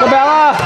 代表了。